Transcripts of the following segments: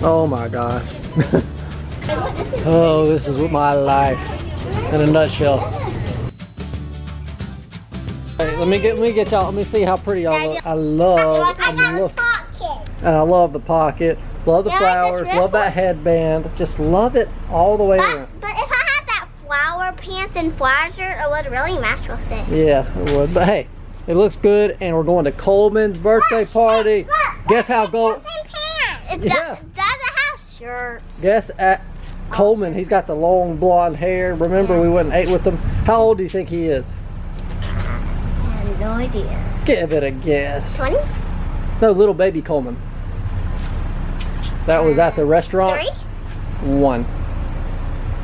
Oh my gosh. oh, this is my life in a nutshell. Hey, let me get let me get y'all. Let me see how pretty y'all look. I love, I I love, and I love the pocket. Love the Yeah, like flowers. Love that headband. Just love it all the way But, around. but if I had that flower pants and flower shirt, it would really match with this. Yeah, it would. But hey, it looks good, and we're going to Coleman's birthday party. Look, Guess how it's go? pants. It Yeah. Do- doesn't have shirts. Guess at Coleman. He's got the long blonde hair. Remember, we went and ate with him. How old do you think he is? I have no idea. Give it a guess. 20? No, little baby Coleman. That was at the uh, restaurant. Three? One.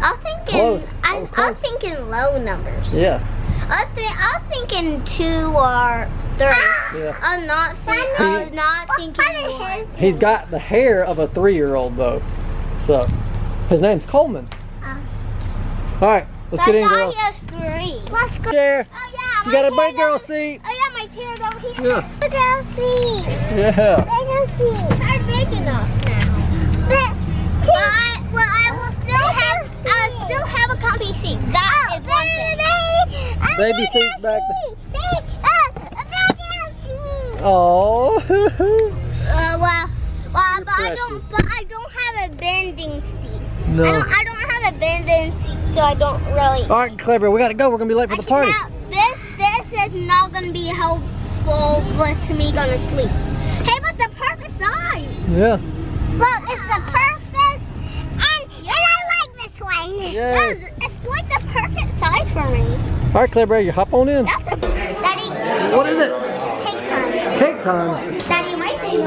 I was thinking. Close. I, was I was close. thinking low numbers. Yeah. I was, thi- I was thinking two or three. Yeah. I'm not think, I was not thinking one. He's got the hair of a three-year-old though. So, his name's Coleman. Uh. All right, let's get in, I girls. thought three. Let's go. Chair. Oh yeah. You got a big girl seat. Oh yeah, my chair's over here. Yeah. Look at seat. Yeah. Big enough seat. I'm big enough now. But, but I, well, I will still have, I still have a comfy seat. That is one thing. Baby seat's back Baby, uh, a big seat. Oh. Uh, well, well, but I don't, but I don't have a bending seat. I no. don't, I don't have a bending seat, so I don't really. All right, Clever, we gotta go. We're gonna be late for I the party. This, this is not gonna be helpful with me gonna sleep. Hey, but the perfect size. Yeah. Look, it's the perfect, and, and I like this one. Yay. It's, it's like the perfect size for me. All right, Clever, you hop on in. That's a, Daddy, What is it? Time. Daddy, you might say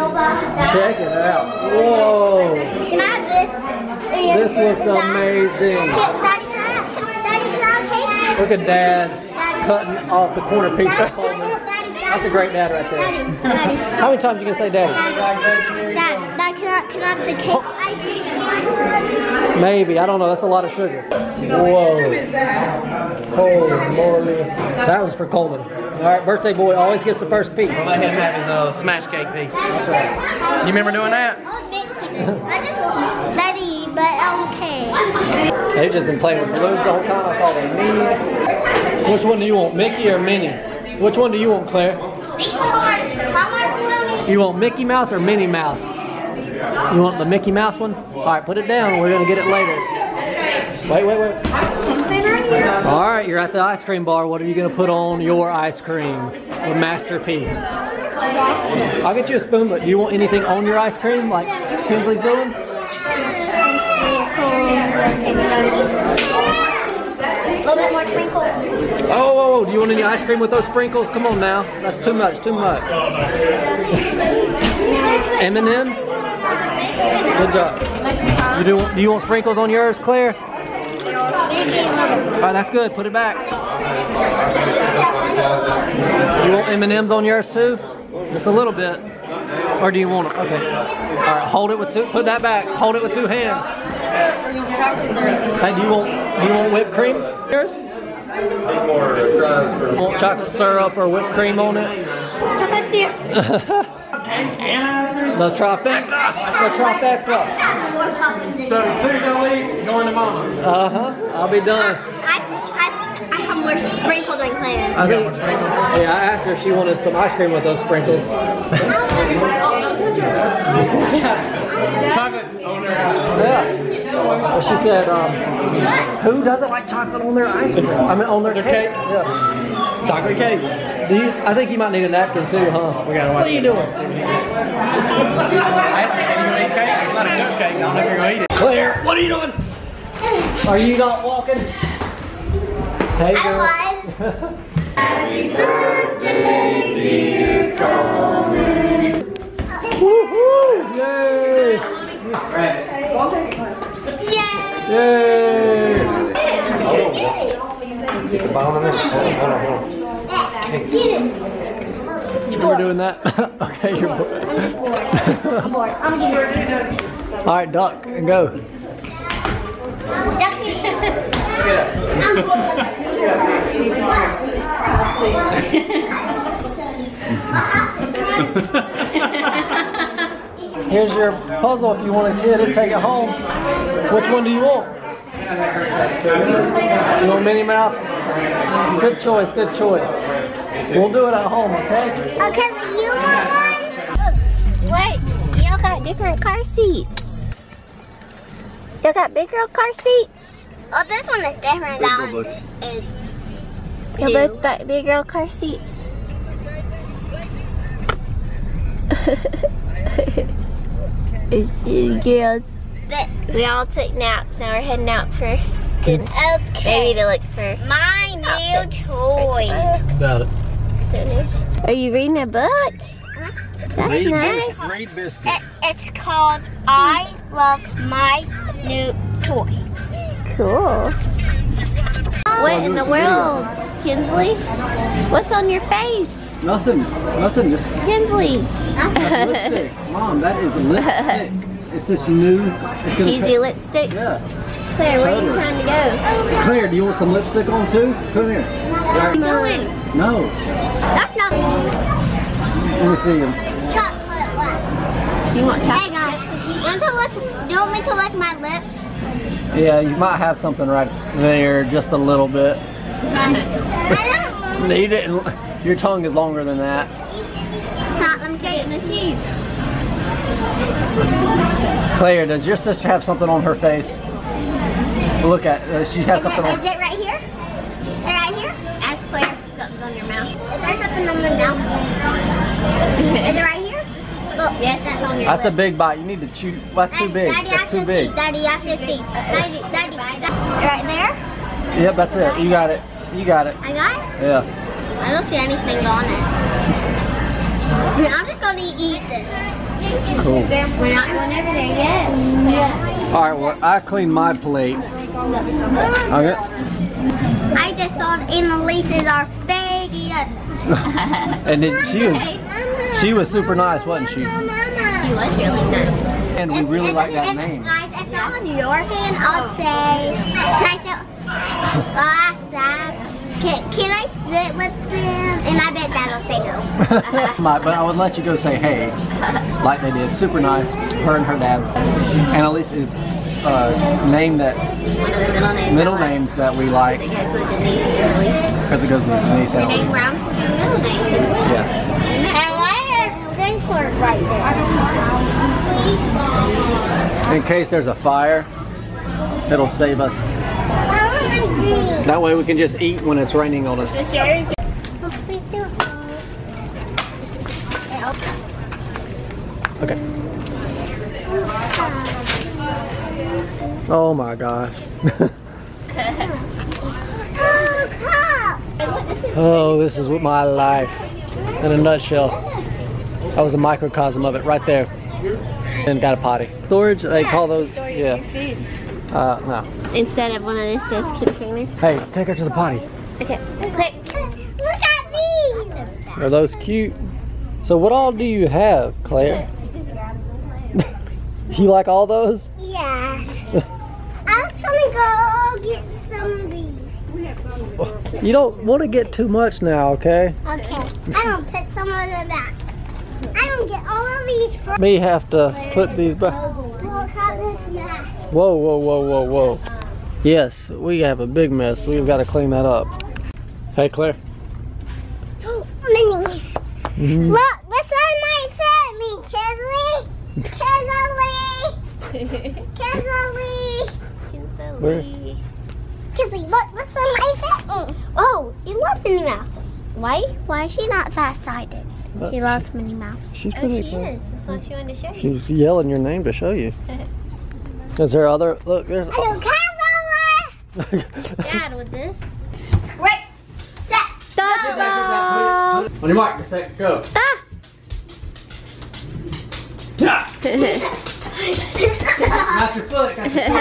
Check it out. Whoa. Can I have this? This looks amazing. Daddy, can I have, Daddy, can I have cake? Look at Dad cutting off the corner piece. That's a great dad right there. Daddy, How many times you gonna say daddy? Dad, Dad, Dad, can I, can I have the cake? Oh. Maybe. I don't know. That's a lot of sugar. Whoa. Holy moly. That was for Coleman. All right, birthday boy always gets the first piece. Let him have his uh, smash cake piece. That's right. You remember doing that? I just want Daddy, but I'm okay. They've just been playing with balloons the whole time. That's all they need. Which one do you want, Mickey or Minnie? Which one do you want, Klaire? You want Mickey Mouse or Minnie Mouse? You want the Mickey Mouse one? All right, put it down. We're gonna get it later. Wait, wait, wait. All right, you're at the ice cream bar. What are you gonna put on your ice cream? The masterpiece. I'll get you a spoon, but do you want anything on your ice cream, like Kinsley's doing? A little bit more sprinkles. Oh, whoa, whoa, do you want any ice cream with those sprinkles? Come on now. That's too much, too much. M&M's? Good job. You do, do you want sprinkles on yours, Klaire? All right, that's good. Put it back. Do you want M&M's on yours too? Just a little bit. Or do you want it? Okay. All right, hold it with two. Put that back. Hold it with two hands. Hey, do you want do you want whipped cream? Yours? Want chocolate syrup or whipped cream on it? Chocolate syrup. The trifecta. The trifecta. Going to mama. Uh huh. I'll be done. I think, I think I have more sprinkles than Klaire. I think. Yeah, I asked her if she wanted some ice cream with those sprinkles. Chocolate on. Yeah. Well, she said, um, who doesn't like chocolate on their ice cream? I mean, on their, Their cake. cake? Yeah. Chocolate cake. Do you? I think you might need a napkin too, huh? We gotta watch What are you doing? I asked him, "Are you gonna eat cake? It's not a cupcake. I don't know if you're gonna eat it. Klaire, what are you doing? Are you not walking? Hey, girl. I was. Woohoo! Yay! Yay! Yay! Get the bottom of it. Hold on, hold on, hold on. You were doing that? okay, you're bored. I'm bored. I'm gonna give you All right, duck go. Ducky. Here's your puzzle if you want to get it, take it home. Which one do you want? You want Minnie Mouse? Good choice, good choice. We'll do it at home, okay? Okay, you want one? Wait, y'all got different car seats. Y'all got big girl car seats? Oh, this one is different. That one is. You both got big girl car seats. it's girls. We all took naps. Now we're heading out for dinner. Okay. Maybe to look for my new toy. Got it. Are you reading a book? That's nice. Read biscuit. It, it's called I Love My New Toy. Cool. What in the world, Kinsley? What's on your face, Nothing, nothing, just Kinsley? that's lipstick. Mom, that is lipstick. It's this new, it's Cheesy lipstick. Yeah. Klaire, where are you trying to go? Klaire, do you want some lipstick on too? Come here. I'm going. No. That's not Let me see him. chocolate. You want chocolate? Hey guys, you want to lick, do you want me to lick my lips? Yeah, you might have something right there, just a little bit. You didn't. Your tongue is longer than that. Not, let me tell. The cheese. Klaire, does your sister have something on her face? Look at. Uh, she has Is it, something is it right here? Is it right here? Ask Klaire if something's on your mouth. Is there something on my mouth? Is it right here? Yes, that's on your That's a big bite. You need to chew. That's too big. Daddy, That's too to big. see. Daddy, I have to see. Daddy, Daddy, Daddy. Right there? Yep, that's it. You got it. You got it. I got it? Yeah. I don't see anything on it. I'm just going to eat this. Cool. We're not going over there yet. All right. Well, I cleaned my plate. Okay. I just saw Annalise's are fake. And then she was she was super nice, wasn't she? She was really nice. And we really like that name. Guys, if I'm a New York fan, I'll say, can I say, I'll ask that. Can, can I sit with them? And I bet Dad'll say no. But I would let you go say hey, like they did. Super nice. Her and her dad. Annalise is a name that One of the middle names. middle I names that we like It goes with Denise because it goes with Denise Your name your middle name. Yeah. And why is Frankfurt right there? In case there's a fire, it'll save us. I want my green. That way we can just eat when it's raining on us. Just yours. We still Okay. Oh my gosh. Oh, oh, this is what my life in a nutshell. That was a microcosm of it right there. And got a potty. Storage, they call those. Store Yeah. your food. Uh, no. Instead of one of those those containers. Hey, take her to the potty. Okay. Click. Look at these. Are those cute? So what all do you have, Klaire? you like all those? Yes. I was gonna go get some of these. You don't want to get too much now, okay? Okay. I don't put some of them back. I don't get all of these for Me have to put these back. Look at this mess. Whoa, whoa, whoa, whoa, whoa. Yes, we have a big mess. We've got to clean that up. Hey, Klaire. Minnie. Mhm. Look, this one might fit me, Kinsley. Kinsley. Kinsley. Where? Kinsley, look, this one might fit me. Oh, you love Minnie Mouse. Why? Why is she not fat-sided? She loves Minnie Mouse. She's Oh, pretty she cool. is. That's what she wanted to show you. She's yelling your name to show you. Is there other? Look, there's. I don't care Dad, with this. Right, set, On your mark, get set, go. Ah. Yeah. Got your foot. Got your foot.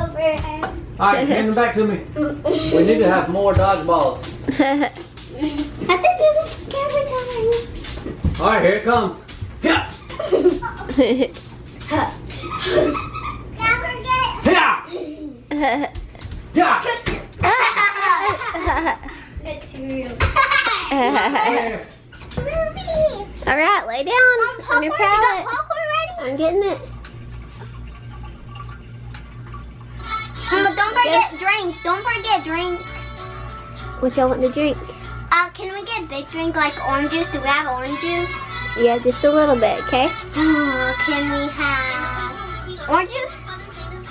over. All right, hand them back to me. We need to have more dodgeballs. I think it was every time. All right, here it comes. Yeah. Yeah. Yeah. It's real. All right, lay down on your popcorn, you got pallet. popcorn ready? I'm getting it. Mama, don't forget drink. Don't forget drink. What y'all want to drink? Uh, can we get big drink like orange juice? Do we have orange juice? Yeah, just a little bit, okay? can we have orange juice?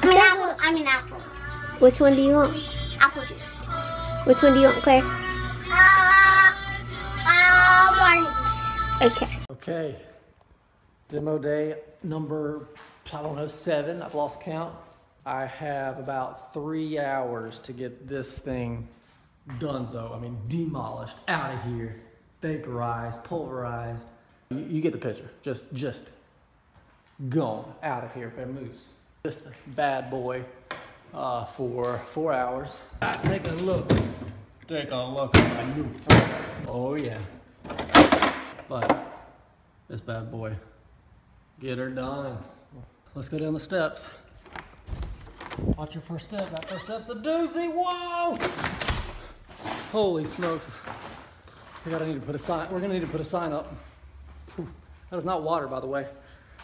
I mean apple. I mean apple. Which one do you want? Apple juice. Which one do you want, Klaire? Uh, uh, orange juice. Okay. Okay. Demo day number, I don't know, seven. I've lost count. I have about three hours to get this thing donezo. I mean, demolished, out of here, vaporized, pulverized. You, you get the picture. Just, just gone out of here moves. This bad boy uh, for four hours. Ah, Take a look. Take a look at my new friend. Oh yeah. But this bad boy. Get her done. Let's go down the steps. Watch your first step. That first step's a doozy. Whoa! Holy smokes. We gotta need to put a sign. We're gonna need to put a sign up. That is not water, by the way.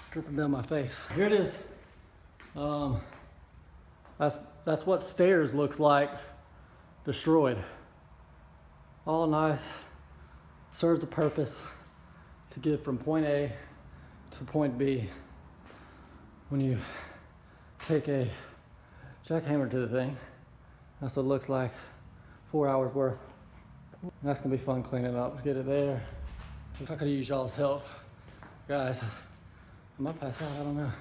Dripping down my face. Here it is. Um, that's that's what stairs looks like destroyed. All nice. Serves a purpose to get from point A to point B. When you take a jackhammer to the thing, that's what it looks like. Four hours worth. That's gonna be fun cleaning up, get it there. If I could use y'all's help, guys, I might pass out, I don't know.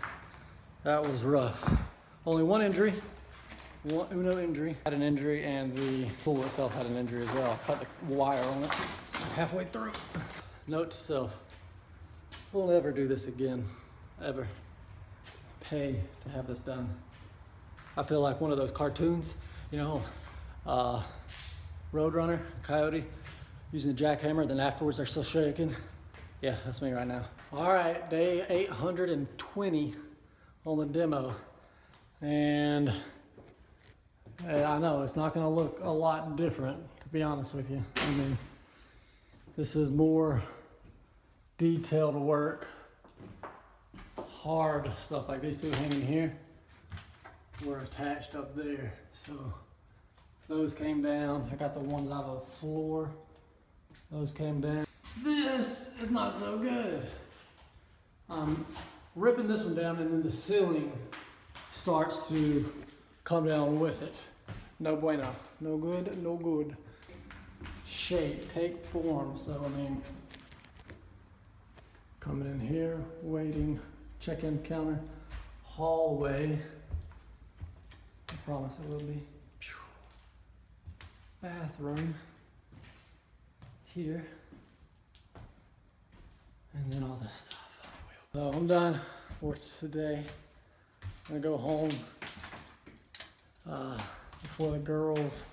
That was rough. Only one injury, one Uno injury. Had an injury and the pool itself had an injury as well. Cut the wire on it halfway through. Note to self, we'll never do this again, ever. Pay to have this done. I feel like one of those cartoons, you know, uh, Roadrunner, Coyote, using the jackhammer, then afterwards they're still shaking. Yeah, that's me right now. All right, day 820 on the demo. And eh, I know it's not gonna look a lot different, to be honest with you. I mean, this is more detailed work, hard stuff like these two hanging here were attached up there. So those came down. I got the ones out of the floor. Those came down. This is not so good. I'm ripping this one down and then the ceiling starts to come down with it. No bueno. No good, no good. Shape, take form. So, I mean, coming in here, waiting, check-in counter, hallway. I promise it will be. Bathroom here. And then all this stuff. So I'm done for today. I'm gonna go home uh, before the girls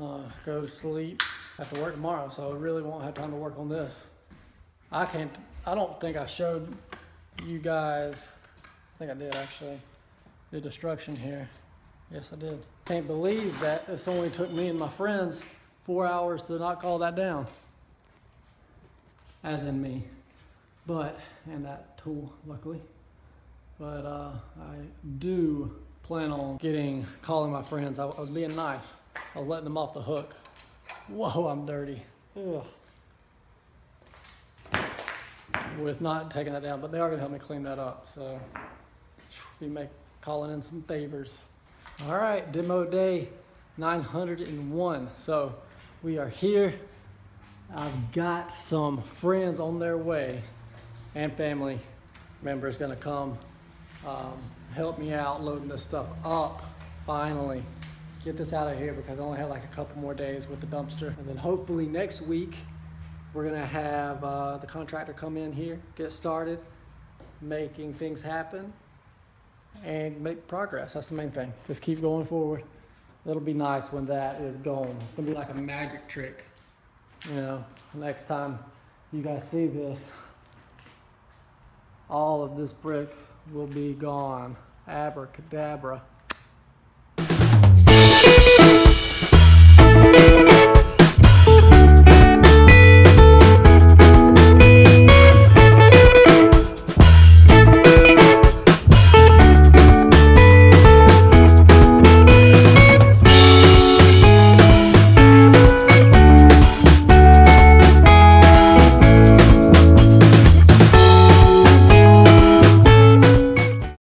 uh, go to sleep. I have to work tomorrow, so I really won't have time to work on this. I can't, I don't think I showed you guys, I think I did actually, the destruction here. Yes, I did. Can't believe that this only took me and my friends four hours to knock all that down. As in me. But, and that tool, luckily. But uh, I do plan on getting, calling my friends. I, I was being nice. I was letting them off the hook. Whoa, I'm dirty. Ugh. With not taking that down, but they are gonna help me clean that up. So, be make, calling in some favors. All right, demo day 901. So we are here. I've got some friends on their way and family members gonna come um, help me out loading this stuff up finally. Get this out of here because I only have like a couple more days with the dumpster. And then hopefully next week, we're gonna have uh, the contractor come in here, get started, making things happen and make progress. That's the main thing. Just keep going forward. It'll be nice when that is gone. It's gonna be like a magic trick. You know, next time you guys see this, all of this brick will be gone. Abracadabra.